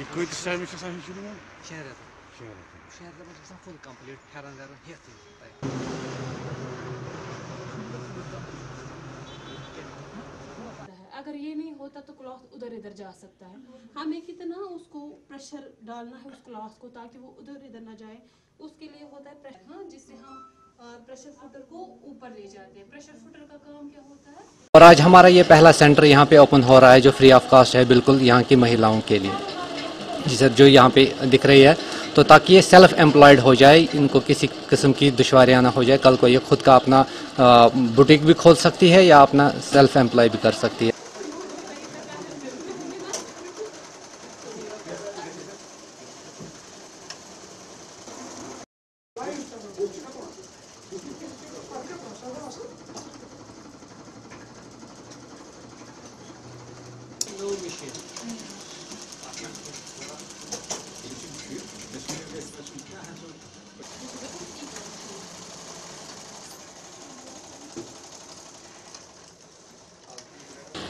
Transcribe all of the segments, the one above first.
Bir kayıt istermiş sen hiç bilmiyor musun? Şehirde. Şöyle. Şehirde başlasam full complete. Heran heran hepsi. है अगर ये नहीं होता तो क्लॉथ उधर इधर जा सकता है हमें कितना उसको प्रेशर डालना है उस क्लॉथ को ताकि वो उधर इधर ना जाए उसके लिए होता है प्रेशर हाँ जिससे हम प्रेशर फुटर को ऊपर ले जाते हैं प्रेशर फुटर का काम क्या होता है और आज हमारा ये पहला सेंटर यहाँ पे ओपन हो रहा है जो फ्री ऑफ़ कास्ट है बिल्कुल यहाँ की महिलाओं के लिए जी सर, जो यहाँ पे दिख रही है तो ताकि ये सेल्फ एम्प्लॉयड हो जाए, इनको किसी किस्म की दुश्वारियाँ ना हो जाए, कल को ये खुद का अपना बुटीक भी खोल सकती है या अपना सेल्फ एम्प्लॉय भी कर सकती है No machine.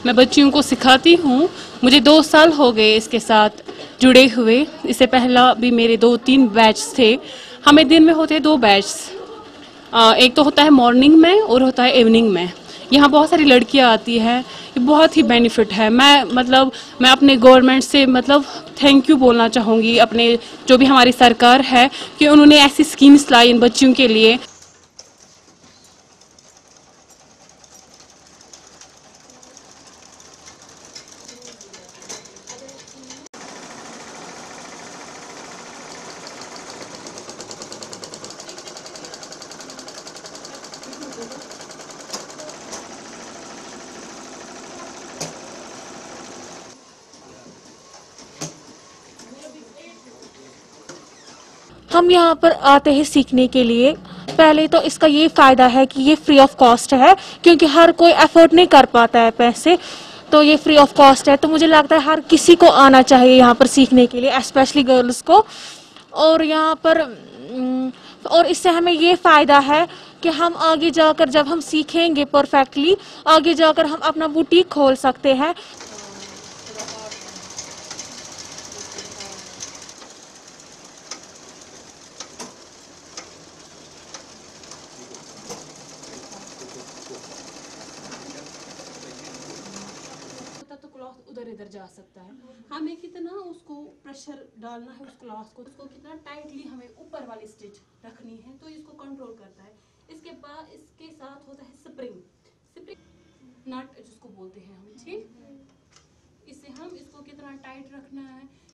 मैं बच्चियों को सिखाती हूँ। मुझे दो साल हो गए इसके साथ जुड़े हुए। इससे पहला भी मेरे दो तीन बैच थे। हमें दिन में होते हैं दो बैच। एक तो होता है मॉर्निंग में और होता है इवनिंग में। यहाँ बहुत सारी लड़कियाँ आती हैं। ये बहुत ही बेनिफिट है। मैं मतलब मैं अपने गवर्नमेंट से मतलब थैंक यू बोलना चाहूँगी। अपने जो भी हमारी सरकार है कि उन्होंने ऐसी स्कीम्स लाई इन बच्चियों के लिए। हम यहाँ पर आते हैं सीखने के लिए। पहले तो इसका ये फ़ायदा है कि ये फ्री ऑफ़ कॉस्ट है, क्योंकि हर कोई अफोर्ड नहीं कर पाता है पैसे। तो ये फ्री ऑफ़ कॉस्ट है तो मुझे लगता है हर किसी को आना चाहिए यहाँ पर सीखने के लिए स्पेशली गर्ल्स को। और यहाँ पर और इससे हमें ये फ़ायदा है कि हम आगे जाकर जब हम सीखेंगे परफेक्टली, आगे जाकर हम अपना बुटीक खोल सकते हैं। तो हमें कितना उसको प्रेशर डालना है उस क्लॉथ को, उसको कितना टाइटली हमें ऊपर वाली स्टिच रखनी है तो इसको कंट्रोल करता है बाद इसके साथ होता है स्प्रिंग स्प्रिंग नट जिसको बोलते हैं हम, ठीक? इसे हम इसको कितना टाइट रखना है?